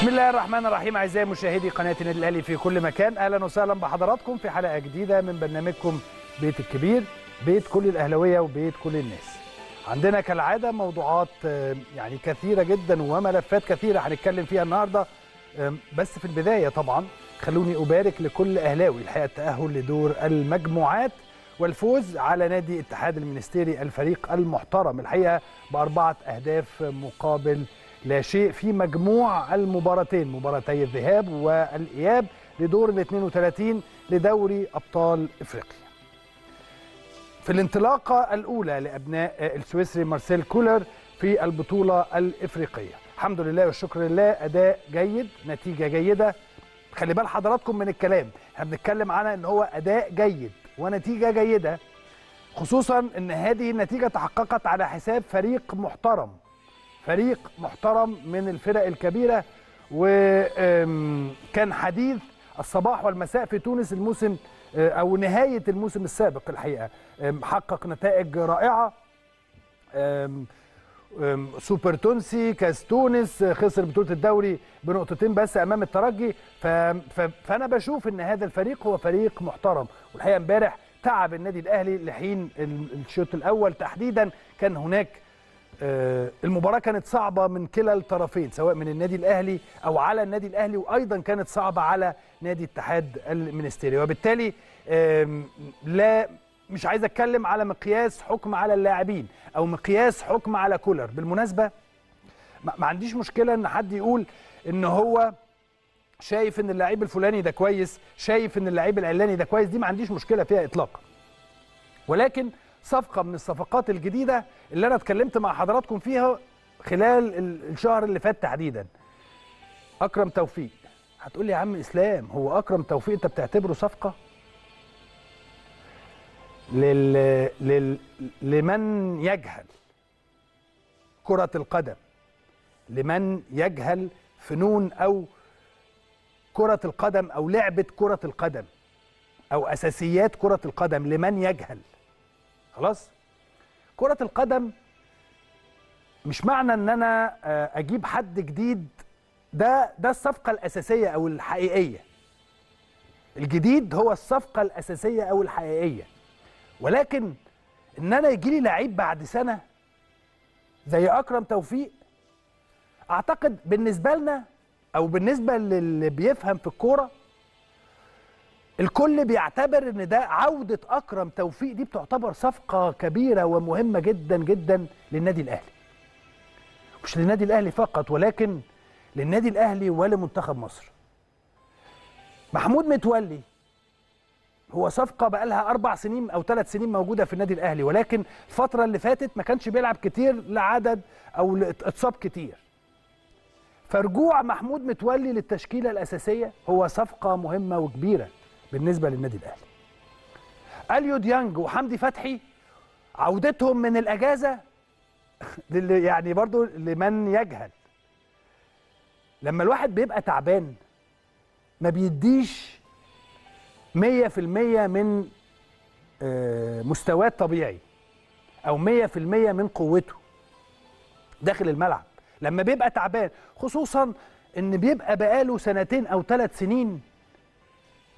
بسم الله الرحمن الرحيم أعزائي مشاهدي قناه النادي الأهلي في كل مكان. أهلا وسهلا بحضراتكم في حلقة جديدة من برنامجكم بيت الكبير بيت كل الأهلاوية وبيت كل الناس. عندنا كالعادة موضوعات آه، يعني كثيرة جدا وملفات كثيرة هنتكلم فيها النهارده. بس في البداية طبعا خلوني أبارك لكل أهلاوي الحقيقة التأهل لدور المجموعات والفوز على نادي اتحاد المنستيري الفريق المحترم. الحقيقة بأربعة أهداف مقابل لا شيء في مجموع المباراتين مباراتي الذهاب والإياب لدور ال 32 لدوري أبطال إفريقيا. في الانطلاقة الأولى لأبناء السويسري مارسيل كولر في البطولة الإفريقية. الحمد لله والشكر لله أداء جيد، نتيجة جيدة. خلي بال حضراتكم من الكلام، إحنا بنتكلم على إن هو أداء جيد ونتيجة جيدة خصوصا إن هذه النتيجة تحققت على حساب فريق محترم فريق محترم من الفرق الكبيرة وكان حديث الصباح والمساء في تونس الموسم آه، أو نهاية الموسم السابق الحقيقة. حقق نتائج رائعة. سوبر تونسي كاس تونس آه، خسر بطولة الدوري بنقطتين بس أمام الترجي. فأنا بشوف إن هذا الفريق هو فريق محترم. والحقيقة امبارح تعب النادي الأهلي لحين ال- الشوط الأول تحديدا كان هناك آه، المباراة كانت صعبة من كلا الطرفين سواء من النادي الأهلي أو على النادي الأهلي وأيضا كانت صعبة على نادي اتحاد المنستيري. وبالتالي لا مش عايز أتكلم على مقياس حكم على اللاعبين أو مقياس حكم على كولر. بالمناسبة ما عنديش مشكلة إن حد يقول إن هو شايف إن اللعيب الفلاني ده كويس شايف إن اللعيب العلاني ده كويس دي ما عنديش مشكلة فيها إطلاقا. ولكن صفقة من الصفقات الجديدة اللي أنا اتكلمت مع حضراتكم فيها خلال ال- الشهر اللي فات تحديدا. أكرم توفيق. هتقول لي يا عم إسلام هو أكرم توفيق أنت بتعتبره صفقة؟ لل... لل... لمن يجهل كرة القدم؟ لمن يجهل فنون أو كرة القدم أو لعبة كرة القدم أو أساسيات كرة القدم؟ لمن يجهل؟ خلاص؟ كرة القدم مش معنى إن أنا آه، أجيب حد جديد. ده ده الصفقة الأساسية أو الحقيقية. الجديد هو الصفقة الأساسية أو الحقيقية. ولكن إن أنا يجي لي لعيب بعد سنة زي أكرم توفيق أعتقد بالنسبة لنا أو بالنسبة للي بيفهم في الكورة الكل بيعتبر إن ده عودة أكرم توفيق دي بتعتبر صفقة كبيرة ومهمة جدا جدا للنادي الأهلي. مش للنادي الأهلي فقط ولكن للنادي الأهلي ولمنتخب مصر. محمود متولي هو صفقة بقالها أربع سنين أو ثلاث سنين موجودة في النادي الأهلي ولكن الفترة اللي فاتت ما كانش بيلعب كتير لعدد ات- اتصاب كتير. فرجوع محمود متولي للتشكيلة الأساسية هو صفقة مهمة وكبيرة. بالنسبة للنادي الأهلي. أليو ديانج وحمدي فتحي عودتهم من الأجازة للي- يعني برضو لمن يجهل. لما الواحد بيبقى تعبان ما بيديش مية في المية من آه، مستواه الطبيعي في المية من قوته داخل الملعب. لما بيبقى تعبان خصوصا إن بيبقى بقاله سنتين أو ثلاث سنين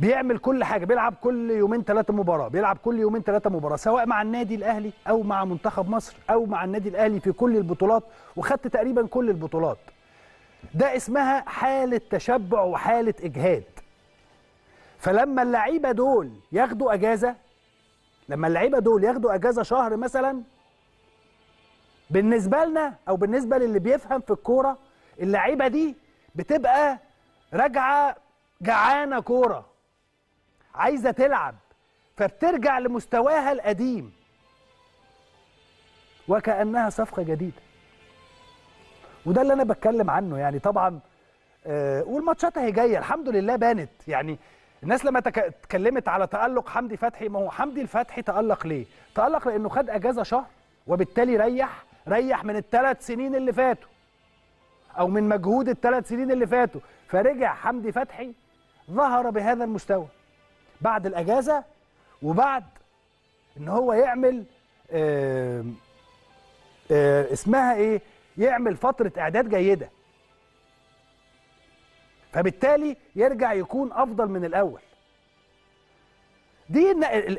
بيعمل كل حاجة بيلعب كل يومين ثلاثة مباراة بيلعب كل يومين ثلاثة مباراة سواء مع النادي الأهلي أو مع منتخب مصر أو مع النادي الأهلي في كل البطولات وخدت تقريبا كل البطولات. ده اسمها حالة تشبع وحالة إجهاد. فلما اللعيبة دول ياخدوا أجازة لما اللعيبة دول ياخدوا أجازة شهر مثلا بالنسبة لنا أو بالنسبة للي بيفهم في الكورة اللعيبة دي بتبقى راجعة جعانة كورة. عايزة تلعب فبترجع لمستواها القديم. وكأنها صفقة جديدة. وده اللي أنا بتكلم عنه يعني طبعا آه والماتشات أهي جاية الحمد لله بانت. يعني الناس لما تك- اتكلمت على تألق حمدي فتحي ما هو حمدي الفتحي تألق ليه؟ تألق لأنه خد أجازة شهر وبالتالي ريح ريح من الثلاث سنين اللي فاتوا أو من مجهود الثلاث سنين اللي فاتوا. فرجع حمدي فتحي ظهر بهذا المستوى. بعد الأجازة وبعد إن هو يعمل آه آه اسمها إيه؟ يعمل فترة إعداد جيدة. فبالتالي يرجع يكون أفضل من الأول. دي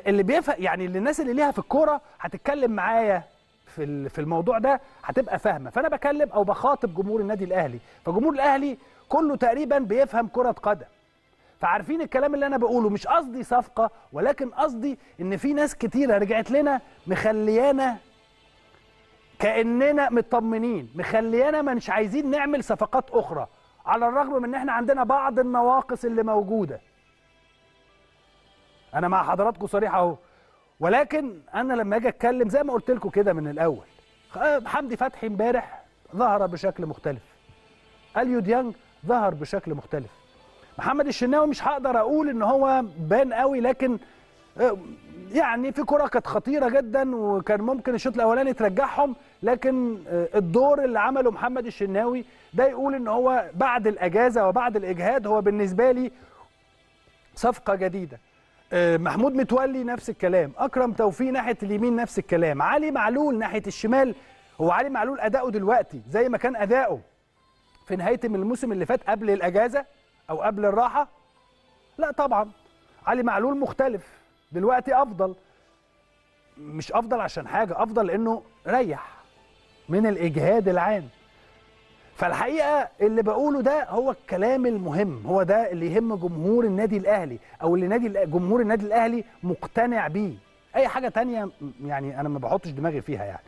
اللي بيفهم يعني اللي الناس اللي ليها في الكورة هتتكلم معايا في في الموضوع ده هتبقى فاهمة. فأنا بكلم أو بخاطب جمهور النادي الأهلي. فجمهور الأهلي كله تقريبا بيفهم كرة قدم. فعارفين الكلام اللي أنا بقوله. مش قصدي صفقة ولكن قصدي إن في ناس كتيرة رجعت لنا مخليانا كأننا مطمنين مخليانا مش عايزين نعمل صفقات أخرى على الرغم من إن إحنا عندنا بعض النواقص اللي موجودة. أنا مع حضراتكم صريح أهو ولكن أنا لما أجي أتكلم زي ما قلت لكم كده من الأول حمدي فتحي امبارح ظهر بشكل مختلف. اليو ديانج ظهر بشكل مختلف. محمد الشناوي مش هقدر أقول إن هو بان قوي لكن آه، يعني في كرة كانت خطيرة جدا وكان ممكن الشوط الأولاني ترجعهم لكن آه، الدور اللي عمله محمد الشناوي ده يقول إن هو بعد الأجازة وبعد الإجهاد هو بالنسبة لي صفقة جديدة. آه، محمود متولي نفس الكلام أكرم توفيق ناحية اليمين نفس الكلام علي معلول ناحية الشمال هو علي معلول أداؤه دلوقتي زي ما كان أداؤه في نهاية من الموسم اللي فات قبل الأجازة. أو قبل الراحة؟ لا طبعا. علي معلول مختلف. دلوقتي أفضل. مش أفضل عشان حاجة أفضل لأنه ريح من الإجهاد العام. فالحقيقة اللي بقوله ده هو الكلام المهم. هو ده اللي يهم جمهور النادي الأهلي أو اللي نادي جمهور النادي الأهلي مقتنع بيه. أي حاجة تانية يعني أنا ما بحطش دماغي فيها يعني.